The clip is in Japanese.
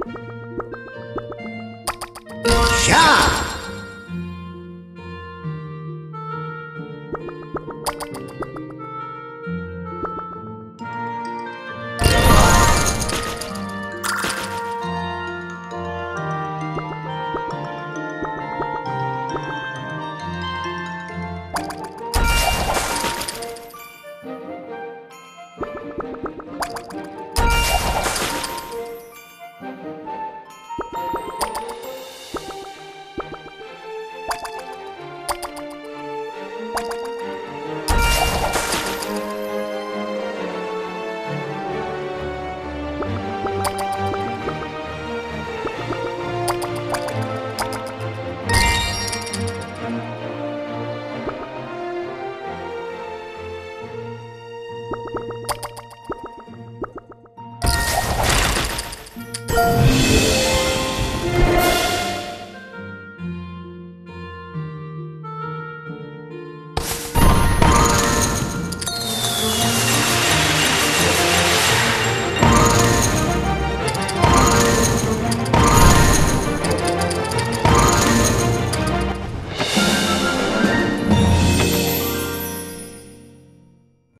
Yeah! ゃうん